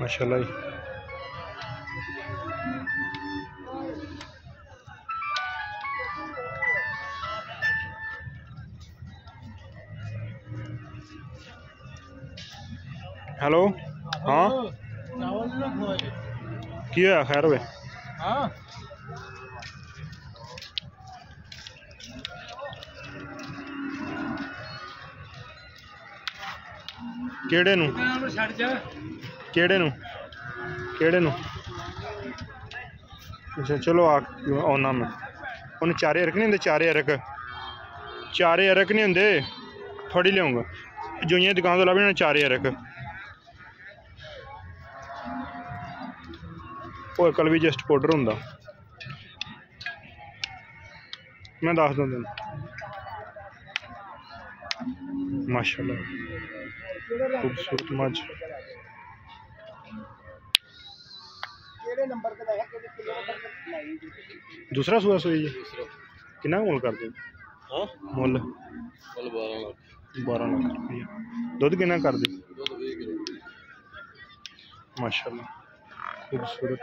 ਮਾਸ਼ਾਅੱਲਾ ਜੀ। ਹੈਲੋ, ਹਾਂ? ਚਾਵਲ ਕੀ ਹੋਇਆ, ਖੈਰ ਹੋਵੇ? ਹਾਂ ਕਿਹੜੇ ਨੂੰ? ਨੂੰ ਛੱਡ ਜਾ ਕਿਹੜੇ ਨੂੰ ਕਿਹੜੇ ਨੂੰ ਅੱਛਾ ਚਲੋ ਆ ਆਉਣਾ ਮੈਂ ਉਹਨੂੰ ਚਾਰੇ ਅਰਕ ਨਹੀਂ ਹੁੰਦੇ ਚਾਰੇ ਅਰਕ ਚਾਰੇ ਅਰਕ ਨਹੀਂ ਹੁੰਦੇ ਥੋੜੀ ਲਿਆਉਂਗਾ ਜੋਈਆਂ ਦੁਕਾਨ ਤੋਂ ਲੱਭਣੇ ਚਾਰੇ ਅਰਕ ਉਹ ਕਲ ਵੀ ਜਸਟ ਪਾਊਡਰ ਹੁੰਦਾ ਮੈਂ ਦੱਸ ਦਿੰਦਾ ਤੈਨੂੰ ਮਾਸ਼ਾਅੱਲਾ ਖੂਬਸੂਰਤ ਮੱਝ दूसरा सूआ सोई जी कि मुल कर दो मुल। बारह लाख। रुपया। दुध कि कर दे? माशा खूबसूरत।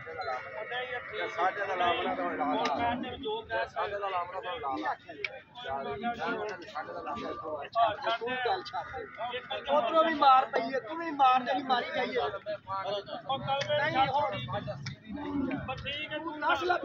ਸਾਡੇ ਦਾ ਲਾਵਣਾ ਤਾਂ ਲਾ ਲਾ ਸਾਡੇ ਦਾ ਲਾਵਣਾ ਤਾਂ ਲਾ ਲਾ ਸਾਡੇ ਦਾ ਲਾਵਣਾ ਤੂੰ ਚੱਲ ਛੱਡ ਉਧਰੋਂ ਵੀ ਮਾਰ ਪਈ ਹੈ ਤੂੰ ਵੀ ਮਾਰ ਜਿਹੜੀ ਮਾਰੀ ਗਈ ਹੈ ਨਹੀਂ ਹੁਣ ਠੀਕ ਹੈ ਤੂੰ 10 ਲੱਖ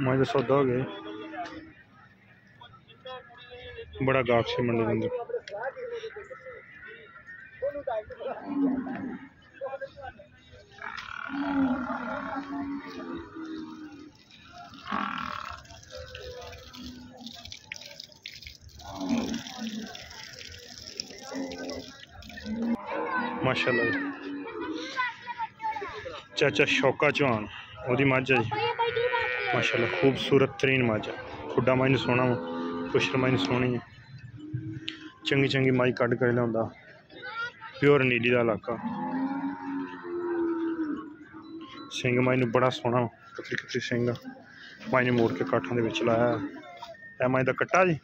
मैं तो सौदा हो गया बड़ा गाक से मंडी के अंदर माशाल्लाह। चाचा शौका चौहान वो माझा जी। माशाल्लाह, खूबसूरत तरीन माझा खुडा माइन सोना वा पुशर माइन सोहनी है। चंगी चंगी माई कट कर लिया प्योर नीली का इलाका। सिंह माई ने बड़ा सोहना कतरी कतरी सिंह माई ने मोड़ के काठा के लाया। है माई का कट्टा जी।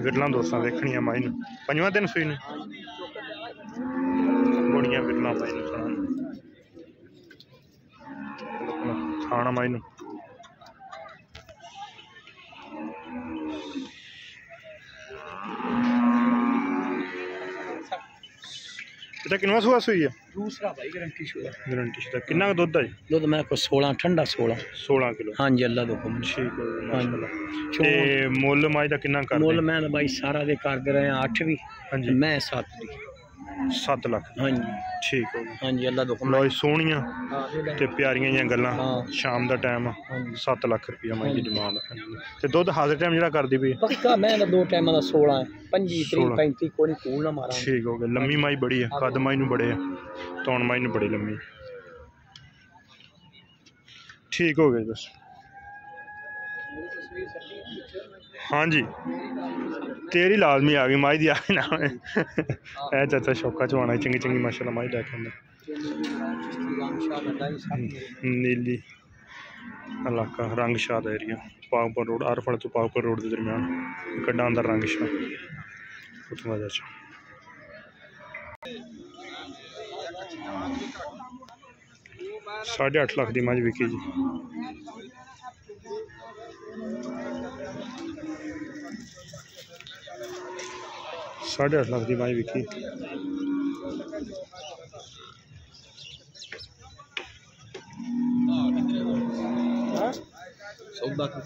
ਵਿਰਲਾਂ ਦੋਸਤਾਂ ਦੇਖਣੀਆਂ ਮਾਈ ਨੂੰ। ਪੰਜਵਾਂ ਦਿਨ ਸੂਈ ਨੇ। ਬੜੀਆਂ ਵਿਰਲਾਂ ਪਾਈ ਨੂੰ ਸੁਣਾ ਖਾਣਾ ਮਾਈ ਨੂੰ। ਇਹਦਾ ਕਿੰਨਾ ਸੂਆ ਸੂਈ ਆ ਦੂਸਰਾ ਭਾਈ ਗਰੰਟੀ ਸ਼ੋਰ ਗਰੰਟੀ ਦਾ ਕਿੰਨਾ ਕੁ ਦੁੱਧ ਆ ਜੀ ਦੁੱਧ ਮੈਂ ਕੋ 16 ਠੰਡਾ 16 16 ਕਿਲੋ ਹਾਂਜੀ ਅੱਲਾ ਦਾ ਹੁਕਮ ਠੀਕ ਹੈ ਜੀ, ਹਾਂਜੀ। ਮਾਸ਼ਾਅੱਲਾ ਤੇ ਮੁੱਲ ਮਾਈ ਦਾ ਕਿੰਨਾ ਕਰਦੇ ਮੁੱਲ ਮੈਂ ਤਾਂ ਬਾਈ ਸਾਰਾ ਦੇ ਕਰਦੇ ਰਹੇ 8 ਵੀ ਹਾਂਜੀ ਮੈਂ 7 ਦੀ 7 ਲੱਖ। ਹਾਂਜੀ। ਠੀਕ ਹੋ ਗਿਆ। ਹਾਂਜੀ ਅੱਲਾ ਦੁੱਖ। ਲਓ ਜੀ ਸੋਹਣੀਆਂ ਤੇ ਪਿਆਰੀਆਂ ਜਿਹੀਆਂ ਗੱਲਾਂ। ਸ਼ਾਮ ਦਾ ਟਾਈਮ ਹਾਂਜੀ। 7 ਲੱਖ ਰੁਪਈਆ ਮਾਈ ਦੀ ਡਿਮਾਂਡ ਤੇ ਦੁੱਧ ਹਾਜ਼ਰ ਟਾਈਮ ਜਿਹੜਾ ਕਰਦੀ ਪਈ। ਪੱਕਾ ਮੈਂ ਦੋ ਟਾਈਮਾਂ ਦਾ 16 ਹੈ। 25 16 30 35 ਕੋਈ ਕੂਲ ਨਾ ਮਾਰਾਂ। ਠੀਕ ਹੋ ਗਿਆ। ਲੰਮੀ ਮਾਈ ਬੜੀ ਹੈ ਕੱਦ ਮਾਈ ਨੂੰ ਬੜੇ ਆ। ਤੌਣ ਮਾਈ ਨੂੰ ਬੜੀ ਲੰਮੀ। ਠੀਕ ਹੋ ਗਿਆ ਜੀ ਬਸ। हाँ जी। तेरी लाजमी आ गई माई दी आ ना। हाँ। ऐ चाचा शौका चुआना चंगी चंगी माशाल्लाह माई लैके नीली। इलाका रंग शाह एरिया पागपुर रोड आरफड़ तो पागपुर रोड के दरम्यान। कड्डा अंदर रंग शाह उत्थों चाचा साढ़े अठ लाख की मझ बिकी जी। 8.5 ਲੱਖ ਦੀ ਮਾਈ ਵਿਕੀ ਸੌਦਾ ਕਰ